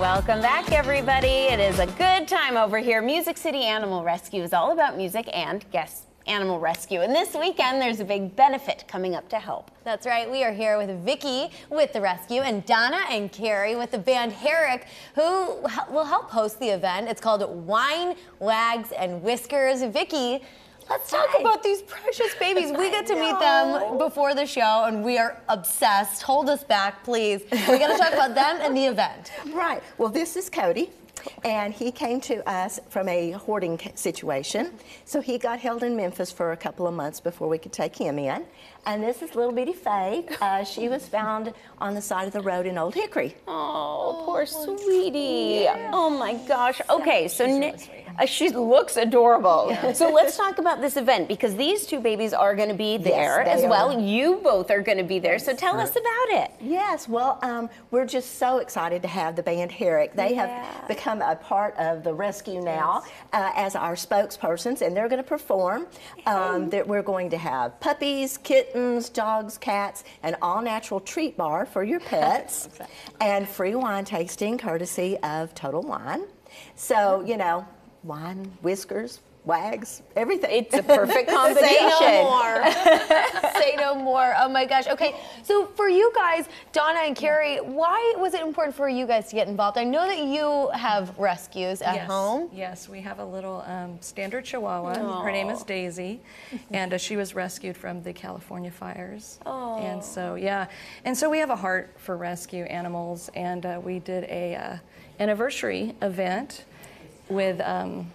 Welcome back, everybody. It is a good time over here. Music City Animal Rescue is all about music and guest animal rescue. And this weekend, there's a big benefit coming up to help. That's right. We are here with Vicky with the rescue and Donna and Carrie with the band Herrick, who will help host the event. It's called Wine, Wags, and Whiskers. Vicky, Let's talk Hi. about these precious babies. We get to meet them before the show, and we are obsessed. Hold us back, please. We got to talk about them and the event. Right. Well, this is Cody. And he came to us from a hoarding situation. So he got held in Memphis for a couple of months before we could take him in. And this is little bitty Faye. Uh, she was found on the side of the road in Old Hickory. Oh, poor sweetie. Yeah. Oh my gosh. Okay, so. Really she looks adorable. Yeah. So let's talk about this event because these two babies are going to be there yes, as well. Are. You both are going to be there. So tell us about it. Yes. Well, um, we're just so excited to have the band Herrick. They yeah. have become a part of the rescue now yes. uh, as our spokespersons, and they're going to perform. Um, that we're going to have puppies, kittens, dogs, cats, an all-natural treat bar for your pets, and free wine tasting courtesy of Total Wine. So, you know, wine, whiskers, wags, everything. It's a perfect combination. Say no more. Say no more. Oh my gosh. Okay, so for you guys, Donna and Carrie, why was it important for you guys to get involved? I know that you have rescues at yes. home. Yes, we have a little um, standard Chihuahua. Aww. Her name is Daisy, and uh, she was rescued from the California fires. Aww. And so yeah, and so we have a heart for rescue animals, and uh, we did a uh, anniversary event with um,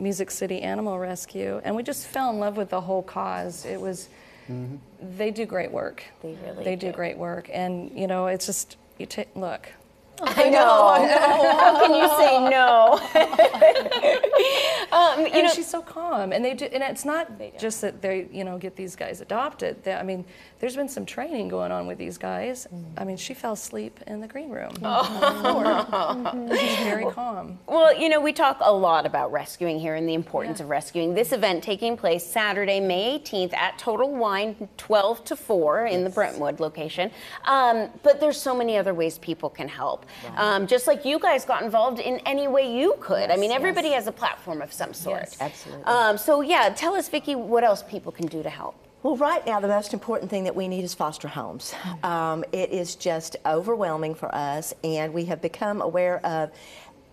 Music City Animal Rescue, and we just fell in love with the whole cause. It was, mm-hmm. they do great work. They really They do. do great work, and you know, it's just you take look. I know. know. How can you say no? um, you and know, she's so calm, and they do. And it's not just that they, you know, get these guys adopted. They, I mean, there's been some training going on with these guys. Mm. I mean, she fell asleep in the green room. Oh. She's very calm. Well, you know, we talk a lot about rescuing here and the importance yeah. of rescuing. This event taking place Saturday, May 18th at Total Wine, 12 to 4 in yes. the Brentwood location. Um, but there's so many other ways people can help. Um, just like you guys got involved in any way you could. Yes, I mean, everybody yes. has a platform of some sort. Yes, absolutely. Um, so yeah, tell us, Vicki, what else people can do to help. Well, right now, the most important thing that we need is foster homes. Um, it is just overwhelming for us, and we have become aware of.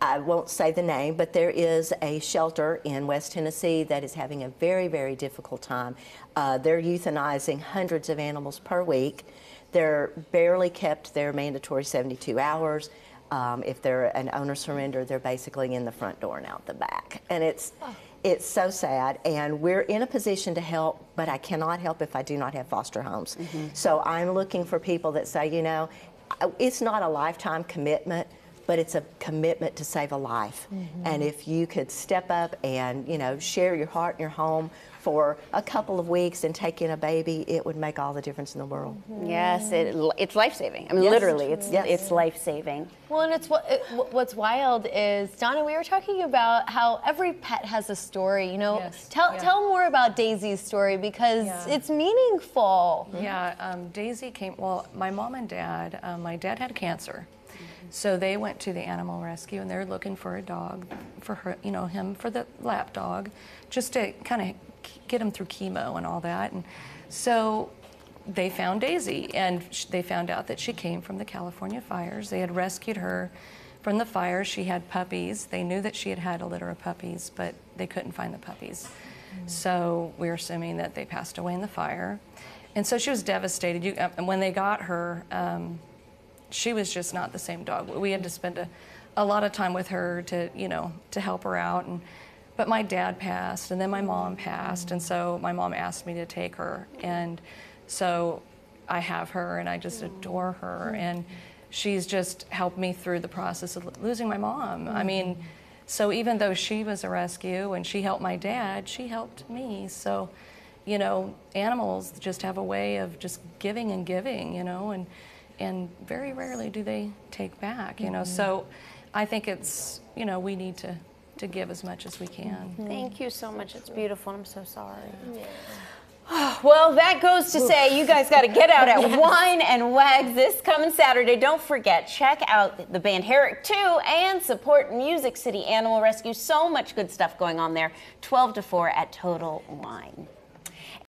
I won't say the name, but there is a shelter in West Tennessee that is having a very, very difficult time. Uh, they're euthanizing hundreds of animals per week. They're barely kept their mandatory 72 hours. Um, if they're an owner surrender, they're basically in the front door and out the back. And it's, oh. it's so sad. And we're in a position to help, but I cannot help if I do not have foster homes. Mm-hmm. So I'm looking for people that say, you know, it's not a lifetime commitment, but it's a commitment to save a life. Mm-hmm. And if you could step up and, you know, share your heart and your home for a couple of weeks and take in a baby, it would make all the difference in the world. Mm-hmm. Yes, it, it's life saving. I mean, yes. literally, it's yes. it's life saving. Well, and it's what it, what's wild is Donna. We were talking about how every pet has a story. You know, yes. tell yeah. tell more about Daisy's story because yeah. it's meaningful. Yeah, um, Daisy came. Well, my mom and dad. Um, my dad had cancer. So they went to the animal rescue and they're looking for a dog for her, you know, him for the lap dog, just to kind of get him through chemo and all that. And so they found Daisy, and they found out that she came from the California fires. They had rescued her from the fire. She had puppies. They knew that she had had a litter of puppies, but they couldn't find the puppies. Mm. So we're assuming that they passed away in the fire. And so she was devastated. You, and when they got her, um, she was just not the same dog. We had to spend a, a lot of time with her to, you know, to help her out. And but my dad passed, and then my mom passed, and so my mom asked me to take her, and so I have her, and I just adore her, and she's just helped me through the process of losing my mom. I mean, so even though she was a rescue and she helped my dad, she helped me. So, you know, animals just have a way of just giving and giving, you know, and and very rarely do they take back, you know. Mm-hmm. So I think it's, you know, we need to to give as much as we can. Thank you so much. It's beautiful. I'm so sorry. Yeah. Well, that goes to say you guys got to get out at Wine and Wags this coming Saturday. Don't forget, check out the band Herrick too and support Music City Animal Rescue. So much good stuff going on there. 12 to 4 at Total Wine.